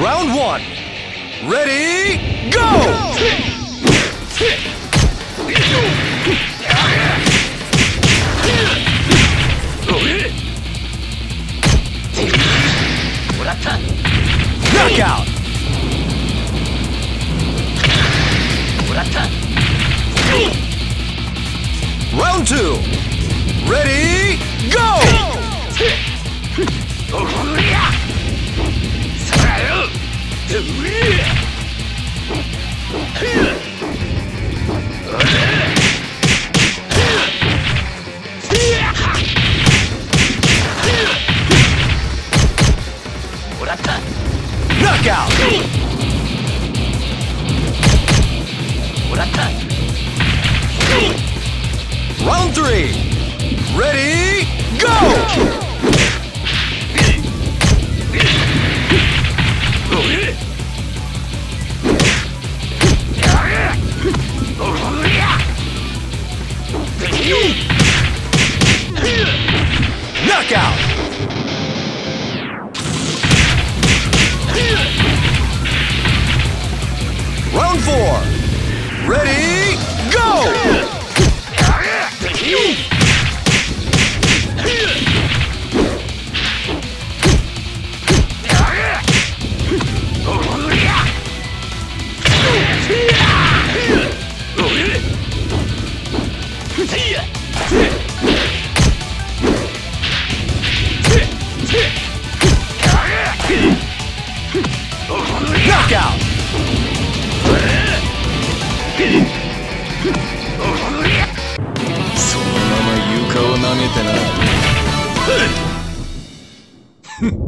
Round one. Ready, go! Knockout! Round two. Ready, go! Three. Ready, go! そのまま床を舐めてな。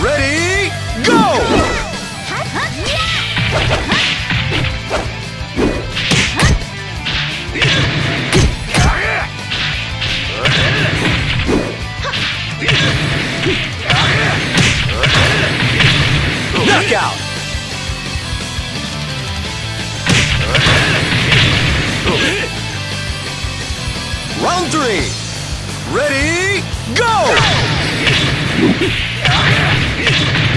Ready, go! Knockout! Round three. Ready, go! Knockout!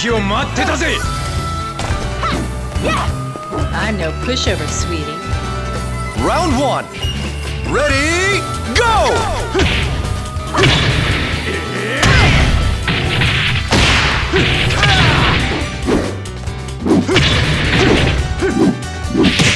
時を待ってたぜ I'm no pushover, sweetie. Round one. Ready, go! Knockout!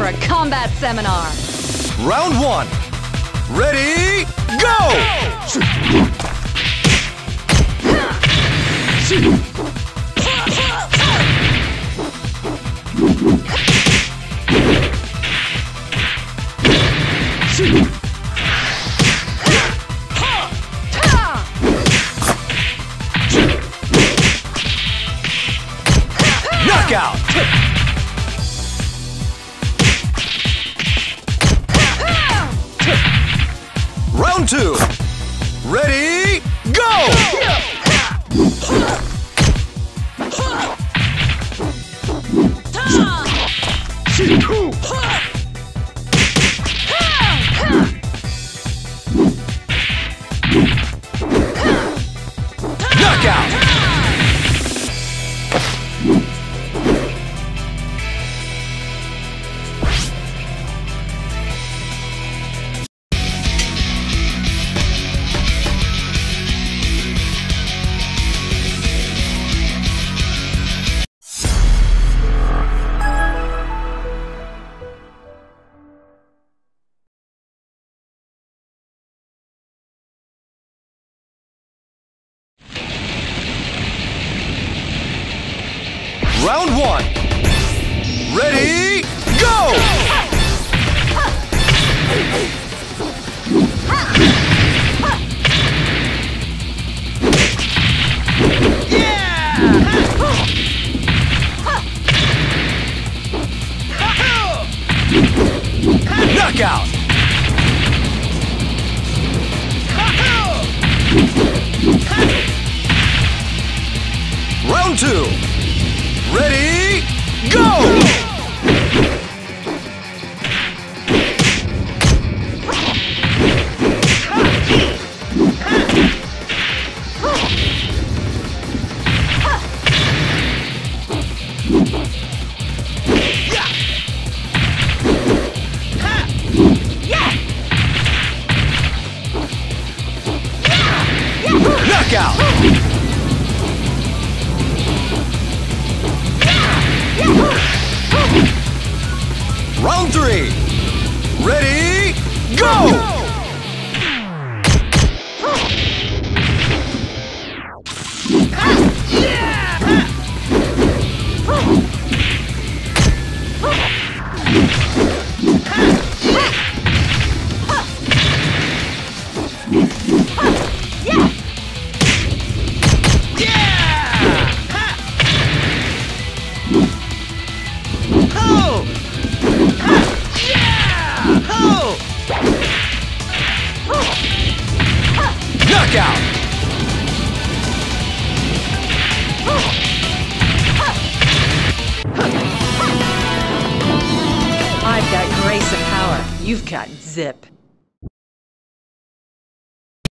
for a combat seminar. Round one. Ready, go! go! go!